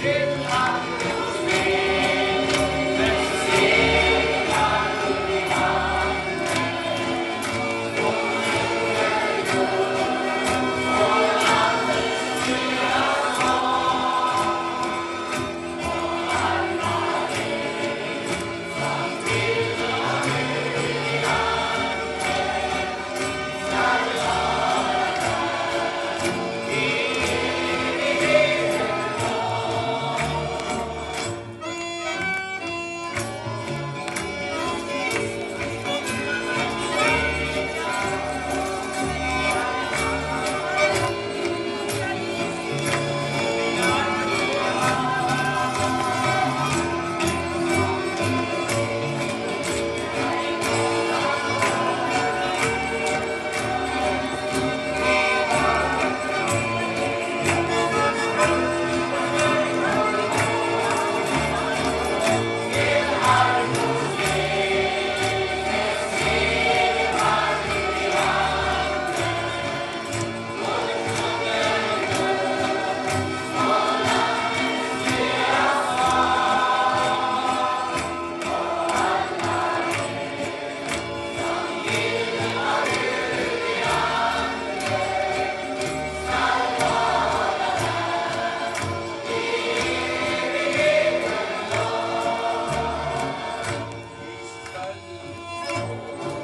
Yeah. Música